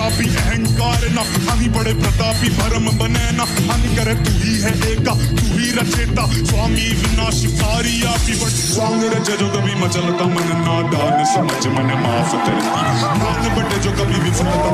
प्रतापी, अहंकार ना। हानि बड़े प्रतापी भरम बने ना। हानि करे तू ही है एका, तू ही रचेता। स्वामी विनाशकारी आपी बट। स्वांग रचे जो कभी मचलता, मन नादान समझ, मन माफ़ करती। मान बटे जो कभी विफलता